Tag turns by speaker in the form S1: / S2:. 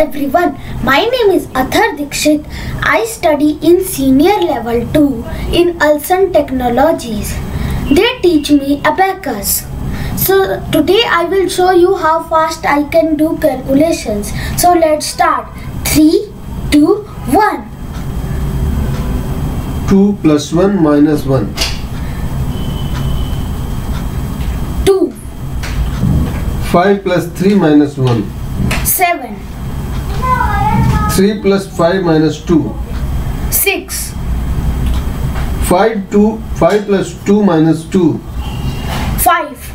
S1: everyone. My name is Atharv Dixit. I study in senior level 2 in Alsun Technologies. They teach me abacus. So today I will show you how fast I can do calculations. So let's start. 3, 2, 1.
S2: 2 plus 1 minus 1.
S1: 2,
S2: 5 plus 3 minus 1.
S1: 7,
S2: 3 plus 5 minus 2.
S1: 6.
S2: 5, 2, 5 plus 2 minus 2. 5.